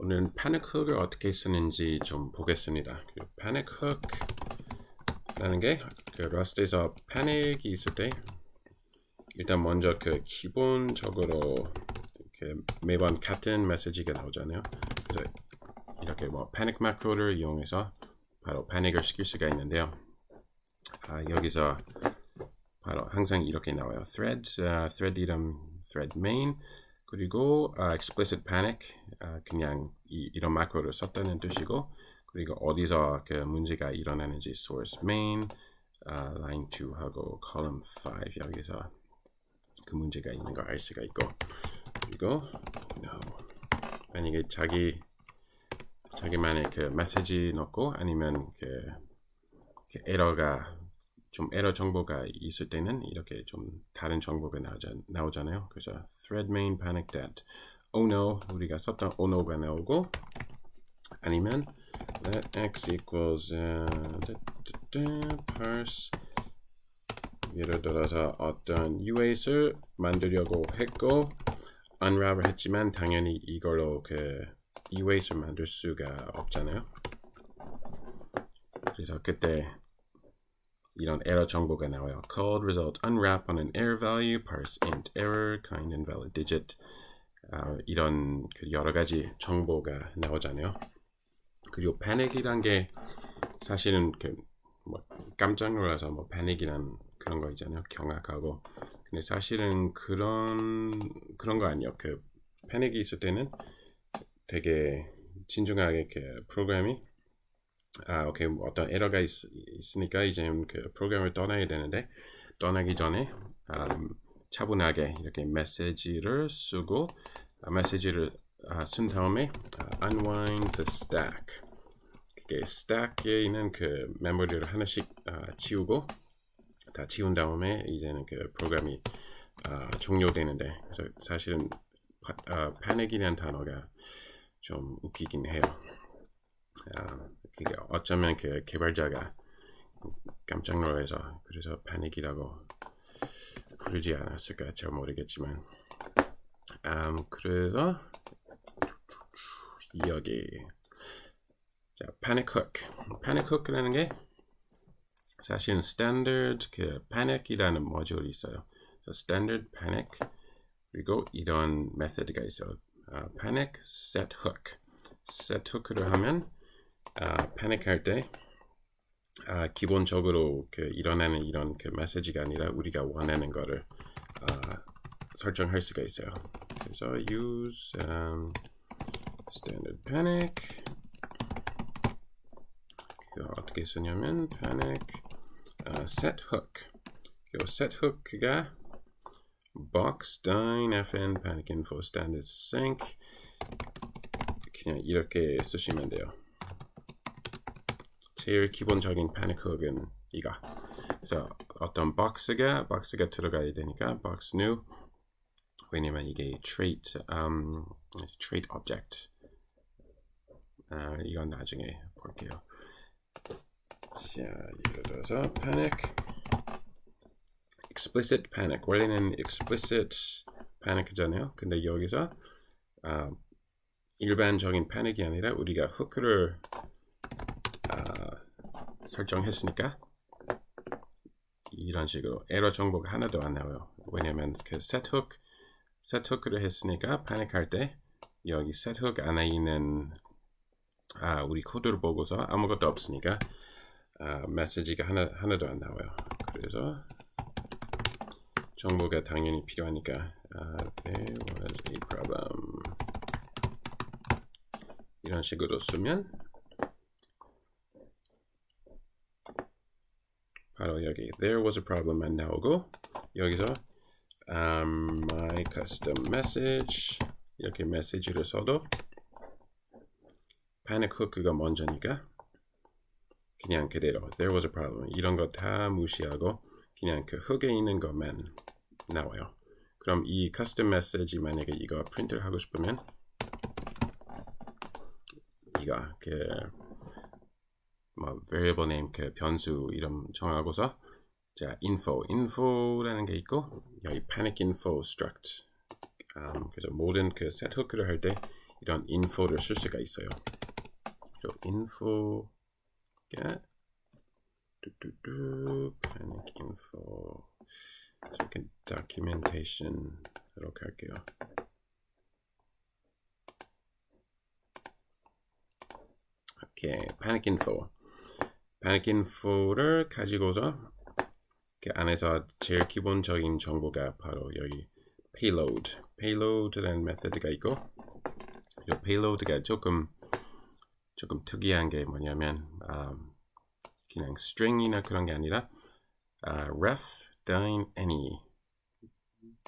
오늘은 panic hook을 어떻게 쓰는지 좀 보겠습니다. 그 panic hook라는 게 그 러스트에서 panic이 있을 때 일단 먼저 그 기본적으로 이렇게 매번 같은 메시지가 나오잖아요. 그래서 이렇게 뭐 panic macro를 이용해서 바로 panic을 시킬 수가 있는데요. 아, 여기서 바로 항상 이렇게 나와요. thread, uh, thread 이름, thread main, 그리고 uh, explicit panic, uh, 그냥 이, 이런 마크로를 썼다는 뜻이고, 그리고 어디서 그 문제가 일어나는지 source main, uh, line 2 하고 column 5 여기서 그 문제가 있는 걸 알 수가 있고, 그리고 no. 만약에 자기 자기만의 그 메시지 넣고 아니면 그, 그 에러가 좀 에러 정보가 있을 때는 이렇게 좀 다른 정보가 나오자, 나오잖아요. 그래서 thread main panic that oh no 우리가 썼던 oh no가 나오고 아니면 let x equals uh, parse 예를 들어서 어떤 UAS를 만들려고 했고 unwrap을 했지만 당연히 이걸로 그 UAS를 만들 수가 없잖아요. 그래서 그때 이런 에러 정보가 나와요. Called result unwrap on an error value, parse int error, kind invalid digit. 아, 이런 그 여러 가지 정보가 나오잖아요. 그리고 panic이란 게 사실은 그 뭐 깜짝 놀라서 뭐 panic이란 그런 거 있잖아요. 경악하고. 근데 사실은 그런 그런 거 아니에요. 그 panic이 있을 때는 되게 진중하게 그 프로그램이 아, 오케이. 뭐 어떤 에러가 있, 으니까 이제 그 프로그램을 떠나야 되는데 떠나기 전에 음, 차분하게 이렇게 메시지를 쓰고 아, 메시지를 아, 쓴 다음에 아, unwind the stack. 그게 stack에 있는 그 메모리를 하나씩 아, 치우고 다 치운 다음에 이제는 그 프로그램이 아, 종료되는데 그래서 사실은 아, panic이라는 단어가 좀 웃기긴 해요. 아, 어쩌면 그 개발자가 깜짝 놀라서 그래서 패닉이라고 부르지 않았을까 잘 모르겠지만. 음, 그래서 여기. 자 panic hook. panic hook라는 게 사실은 standard 그 panic이라는 모듈이 있어요. 그래서 standard panic 그리고 이런 메서드가 있어요. uh, panic set hook. set hook를 하면 아, 패닉할 때 아, 기본적으로 그 일어나는 이런 그 메시지가 아니라 우리가 원하는 거를 아, 설정할 수가 있어요. 그래서 use um, standard panic 그거 어떻게 쓰냐면 panic uh, set hook 이 set hook가 box dine fn panic info standard sync 그냥 이렇게 쓰시면 돼요. 제일 기본적인 패닉 훅은 이거. 그래서 어떤 박스가 박스가 들어가야 되니까 box new 왜냐면 이게 trait um, trait object 아, 이건 나중에 볼게요. 자, 예를 들어서 panic explicit panic 원래는 explicit panic잖아요. 근데 여기서 아, 일반적인 패닉이 아니라 우리가 후크를 설정했으니까 이런 식으로 에러 정보가 하나도 안 나와요. 왜냐면 그 set hook, set hook를 했으니까 패닉할 때 여기 set hook 안에 있는 아, 우리 코드를 보고서 아무것도 없으니까 아, 메시지가 하나, 하나도 안 나와요. 그래서 정보가 당연히 필요하니까 uh, there was a problem 이런 식으로 쓰면 바로 여기 there was a problem만 나오고 여기서 um, my custom message 이렇게 메시지를 써도 panic hook가 먼저니까 그냥 그대로 there was a problem 이런 거 다 무시하고 그냥 그 흙에 있는 것만 나와요. 그럼 이 custom message 만약에 이거 프린트를 하고 싶으면 이거 그 뭐 variable name 그 변수 이름 정하고서 자 info info라는 게 있고 여기 panic info struct 음, 그래서 모든 그 set hook를 할 때 이런 info를 쓸 수가 있어요. 요 info가 뚜뚜뚜 panic info 이렇게 documentation 이렇게 할게요. 오케이, panic info. Info를 가지고서 그 안에서 제일 기본적인 정보가 바로 여기 payload, payload라는 메서드가 있고 이 payload가 조금 조금 특이한 게 뭐냐면 um, 그냥 string이나 그런 게 아니라 uh, ref, dine, any.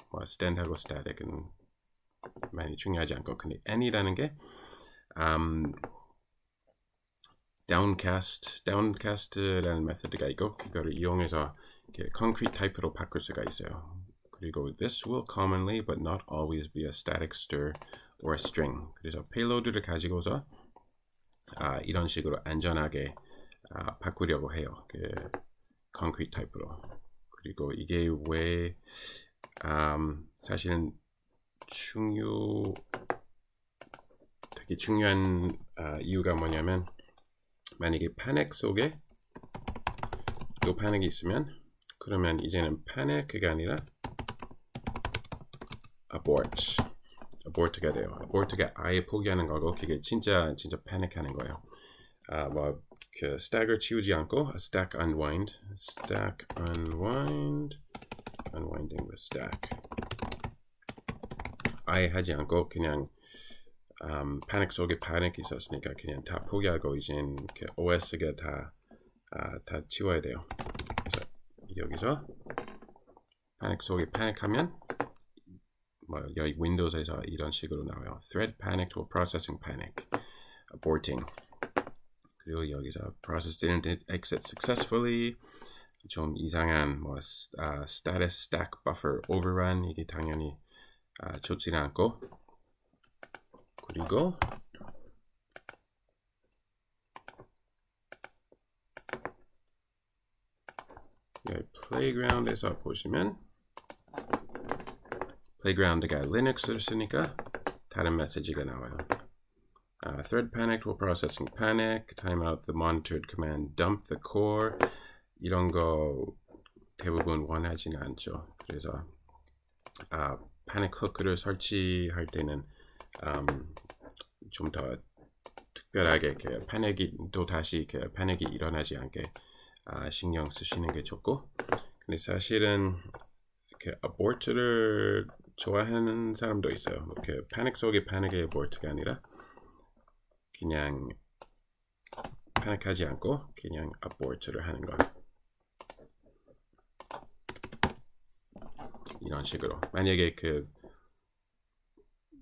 뭐 stand하고 static은 많이 중요하지 않고 근데 any라는 게 um, downcast, downcast라는 메서드가 있고 그거를 이용해서 이렇게 concrete 타입으로 바꿀 수가 있어요. 그리고 this will commonly but not always be a static stir or a string. 그래서 payload를 가지고서 아, 이런 식으로 안전하게 아, 바꾸려고 해요. 그 concrete 타입으로. 그리고 이게 왜 음, 사실은 중요 되게 중요한 아, 이유가 뭐냐면 만약에 panic 속에 또 panic 있으면 그러면 이제는 panic가 아니라 abort abort가 돼요. abort가 아예 포기하는 거고 그게 진짜 진짜 panic하는 거예요. 아뭐 그 stagger 치우지 않고 stack unwind, stack unwind, unwinding the stack. 아예 하지 않고 그냥 um, panic 속에 panic 있었으니까 그냥 다 포기하고 이젠 그 OS가 다, 아, 다 치워야 돼요. 여기서 panic 속에 panic 하면 뭐 여기 윈도우에서 이런 식으로 나와요. thread panic to processing panic, aborting. 그리고 여기서 process didn't exit successfully. 좀 이상한 뭐 uh, status stack buffer overrun 이게 당연히 uh, 좋지는 않고 그리고 여기 playground에서 보시면 playground가 리눅스를 쓰니까 다른 메시지가 나와요. Uh, thread panicked while processing panic. Timeout the monitored command dump the core. 이런 거 대부분 원하지는 않죠. 그래서 아, panic hook를 설치할 때는 um, 좀더 특별하게 그 패닉이 또 다시 그 패닉이 일어나지 않게 아, 신경 쓰시는 게 좋고 근데 사실은 그 abort를 좋아하는 사람도 있어요. 그 패닉 속의 패닉의 abort가 아니라 그냥 패닉하지 않고 그냥 abort를 하는 거. 이런 식으로 만약에 그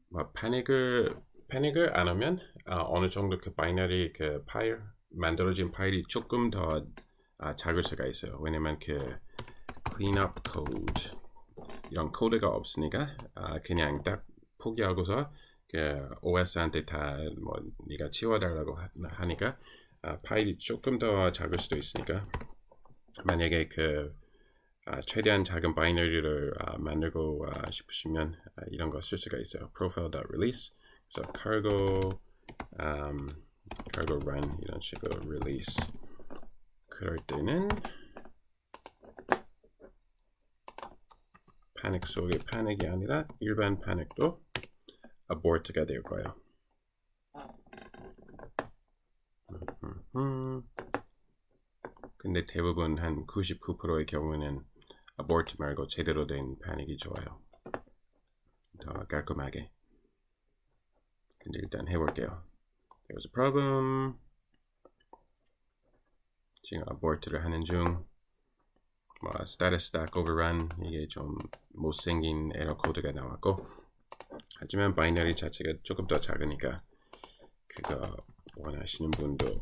뭐 패닉을 패닉을 안 하면 아, 어느 정도 그 binary 그 파일 만들어진 파일이 조금 더 아, 작을 수가 있어요. 왜냐면 그 cleanup code 이런 코드가 없으니까 아, 그냥 딱 포기하고서 그 OS한테 다 뭐 네가 치워달라고 하니까 아, 파일이 조금 더 작을 수도 있으니까 만약에 그 아, 최대한 작은 바이너리를 아, 만들고 아, 싶으시면 아, 이런 거 쓸 수가 있어요. profile.release 그래서 cargo um, cargo run 이런 식으로 release 그럴 때는 패닉 속의 패닉이 아니라 일반 패닉도 abort가 될 거예요. 근데 대부분 한 99%의 경우는 abort 말고 제대로 된 패닉이 좋아요. 더 깔끔하게. 근데 일단 해볼게요. There's a problem. 지금 abort를 하는 중. 뭐 status stack overrun 이게 좀 못생긴 에러 코드가 나왔고 하지만 binary 자체가 조금 더 작으니까 그거 원하시는 분도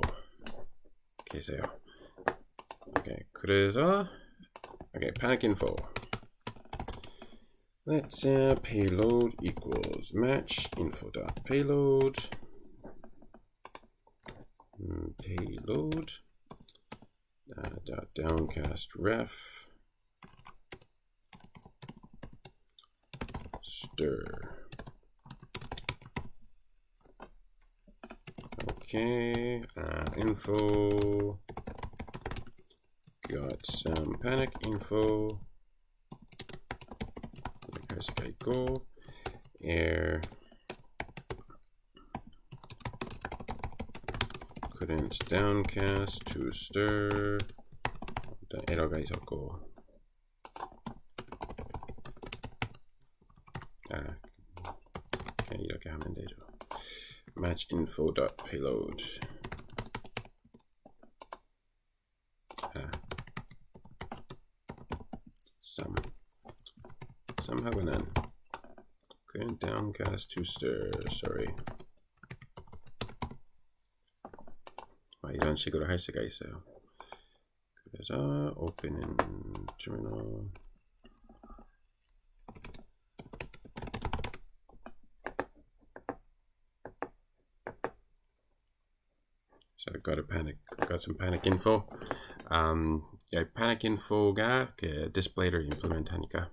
계세요. 오케이 그래서 Okay, panic info. Let's uh, payload equals match info dot payload hmm, payload uh, dot downcast ref stir. Okay, uh, info Got some panic info. 할 수가 있고, air couldn't downcast to stir. 일단 에러가 있었고, 아, 그냥 이렇게 하면 되죠. match info dot payload. 아, some some 하고 난 couldn't downcast to stir. Sorry. 아, 이런 식으로 할 수가 있어요. 그래서 open in terminal. So I've got a panic, got some panic info. Um, 이 panic info가 그 디스플레이를 implement 하니까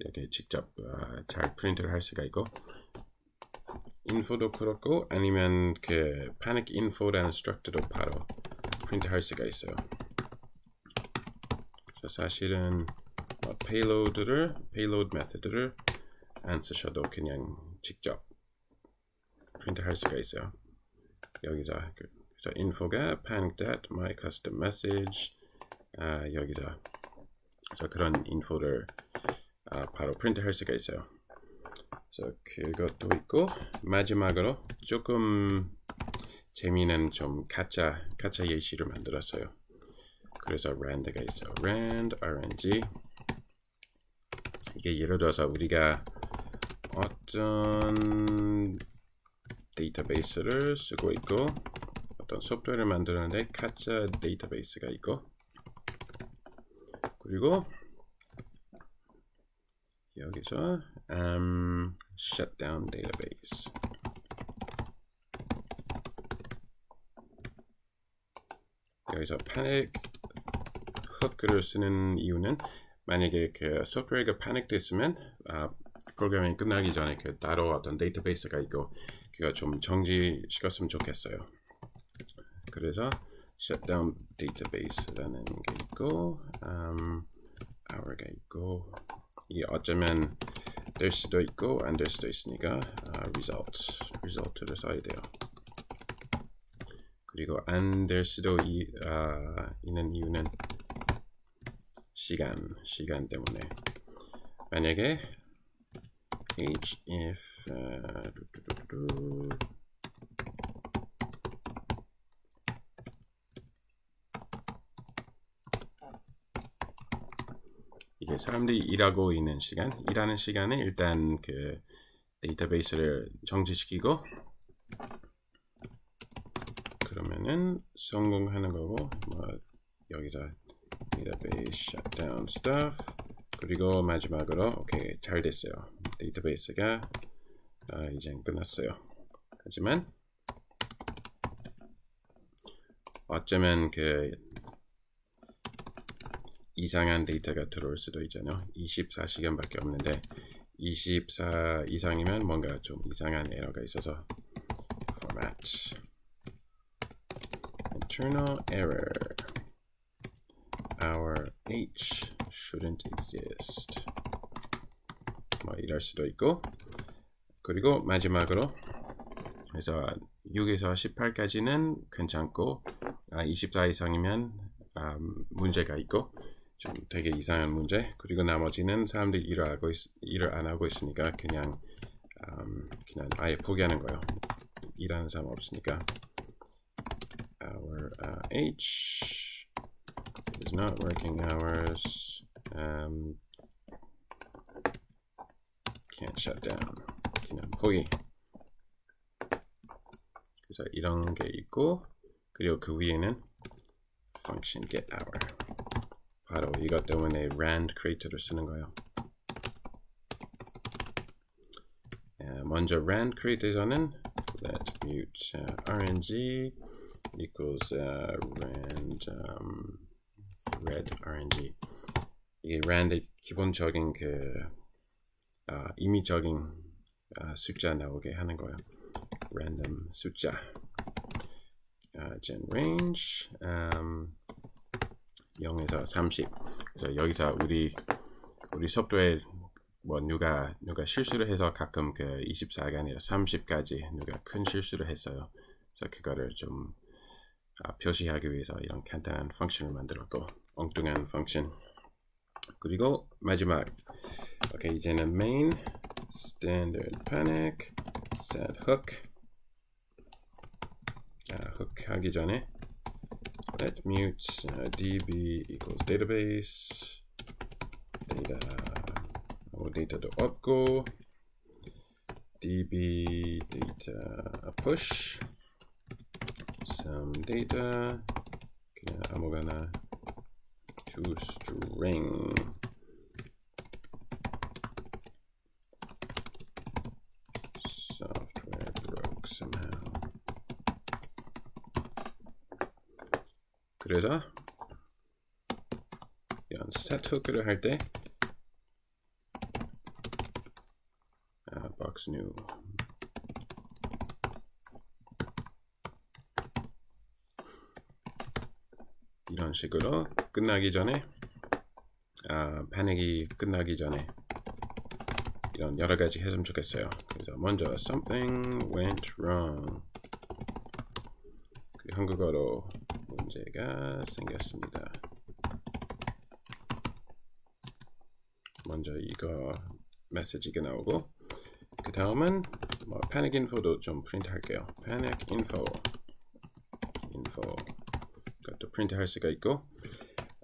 이렇게 직접 어, 잘 프린트를 할 수가 있고 info도 그렇고 아니면 그 panic info라는 structure도 바로 프린트 할 수가 있어요. 그래서 사실은 어, payload를 payload method를 안 쓰셔도 그냥 직접 프린트 할 수가 있어요. 여기서 그 래서 info가 panic.my my custom message 아, 여기서 그래서 그런 인포를 아, 바로 프린트 할 수가 있어요. 그래서 그것도 있고 마지막으로 조금 재미있는 좀 가짜 가짜 예시를 만들었어요. 그래서 rand가 있어요. rand rng 이게 예를 들어서 우리가 어떤 데이터베이스를 쓰고 있고 어떤 소프트웨어를 만드는데 가짜 데이터베이스가 있고 그리고 여기서 um, shutdown database 여기서 panic 훅을 쓰는 이유는 만약에 그 소프트웨어가 panic 됐으면 아, 프로그래밍이 끝나기 전에 그 따로 어떤 데이터베이스가 있고 그가 좀 정지시켰으면 좋겠어요. 그래서 shutdown database라는 게 있고 um, hour가 있고 이게 어쩌면 될 수도 있고 안 될 수도 있으니까 uh, result result를 써야 돼요. 그리고 안 될 수도 이, uh, 있는 이유는 시간 시간 때문에 만약에 h if uh, 이게 사람들이 일하고 있는 시간, 일하는 시간에 일단 그 데이터베이스를 정지시키고 그러면은 성공하는 거고 뭐 여기서 database shutdown stuff 그리고 마지막으로 오케이 잘 됐어요. 데이터베이스가 아, 이제 끝났어요. 하지만 어쩌면 그 이상한 데이터가 들어올 수도 있잖아요. 24시간밖에 없는데 24 이상이면 뭔가 좀 이상한 에러가 있어서 format. internal error. Our h shouldn't exist. 뭐 이럴 수도 있고. 그리고 마지막으로 그래서 6에서 18까지는 괜찮고 아, 24 이상이면 아, 문제가 있고 좀 되게 이상한 문제. 그리고 나머지는 사람들이 일을, 하고 있, 일을 안 하고 있으니까 그냥 음, 그냥 아예 포기하는 거예요. 일하는 사람 없으니까. Our uh, H is not working hours. Um, can't shut down. 그냥 포기. 그래서 이런 게 있고 그리고 그 위에는 function get hour 바로 이것 때문에 rand create를 쓰는 거예요 먼저 rand create에서는 let mute uh, rng equals uh, rand um, red rng 이게 rand의 기본적인 그 아, 임의적인 아, 숫자 나오게 하는 거예요. random 숫자 uh, gen range um, 0에서 30 그래서 여기서 우리 우리 속도에 뭐 누가 누가 실수를 해서 가끔 그 24가 아니라 30까지 누가 큰 실수를 했어요. 그래서 그거를 좀 아, 표시하기 위해서 이런 간단한 펑션을 만들었고 엉뚱한 펑션 그리고 마지막. 오케이 이제는 main standard panic set hook. 아, hook 하기 전에 let mute uh, db equals database data 뭐 데이터도 없고 db data push some data 그냥 아무거나 to string software broke somehow 그래서 이런 set hook를 할때 아, box new 이런 식으로 끝나기 전에 아, 패닉이 끝나기 전에 이런 여러 가지 했으면 좋겠어요. 그래서 먼저 something went wrong. 한국어로 문제가 생겼습니다. 먼저 이거 메시지가 나오고 그 다음은 뭐 panic info도 좀 프린트 할게요. panic info info 그것도 프린트 할 수가 있고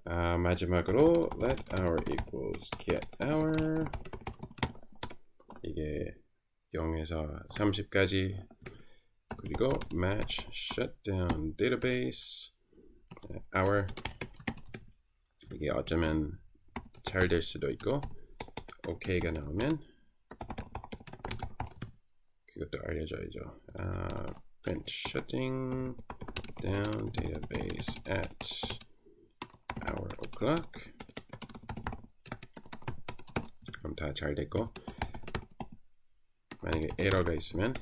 아, 마지막으로 let our equals get our 이게 0에서 30까지 그리고 match shutdown database our 이게 어쩌면 잘 될 수도 있고 OK가 나오면 그것도 알려줘야죠. 아, print shutting down database at hour o'clock. 그럼 다 잘 됐고 만약에 에러가 있으면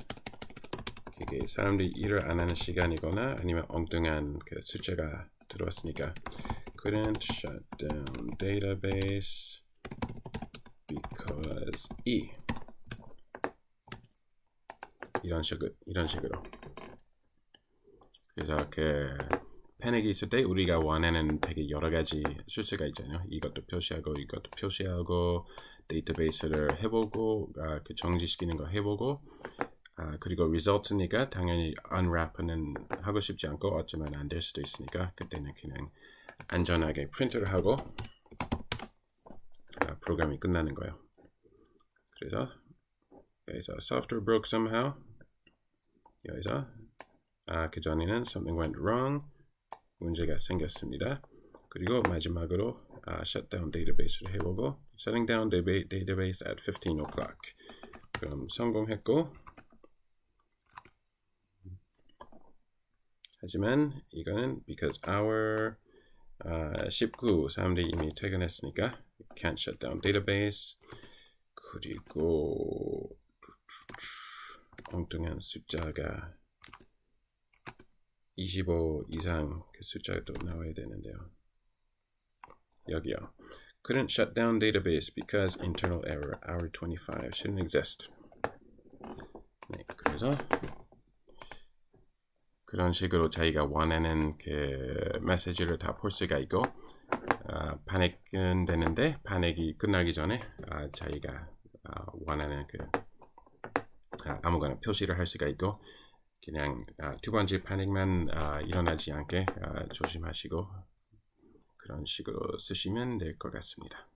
그게 사람들이 일을 안 하는 시간이거나 아니면 엉뚱한 그 숫자가 들어왔으니까. Couldn't shut down database because e. 이런 식으로 이런 식으로. 그래서 그 패닉이 있을 때 우리가 원하는 되게 여러 가지 실수가 있잖아요. 이것도 표시하고 이것도 표시하고 데이터베이스를 해보고 아, 그 정지시키는 거 해보고 아, 그리고 result니까 당연히 unwrap는 하고 싶지 않고 어쩌면 안 될 수도 있으니까 그때는 그냥 안전하게 프린트를 하고 아, 프로그램이 끝나는 거예요. 그래서 여기서 software broke somehow 여기서 아, 그 전에는 something went wrong 문제가 생겼습니다. 그리고 마지막으로 아, shutdown database를 해보고 shutting down database at 15 o'clock 그럼 성공했고 하지만 이거는 because our 아, 19 사람들이 이미 퇴근했으니까 can't shut down database 그리고 엉뚱한 숫자가 25 이상 그 숫자가 또 나와야 되는데요. 여기요. Couldn't shut down database because internal error hour 25 shouldn't exist. 네, 그래서 그런 식으로 자기가 원하는 그 메시지를 다 볼 수가 있고 아, 파닉은 되는데 파닉이 끝나기 전에 아, 자기가 아, 원하는 그 아, 아무거나 표시를 할 수가 있고 그냥 아, 두 번째 아, 일어나지 않게 아, 조심하시고 그런 식으로 쓰시면 될 것 같습니다.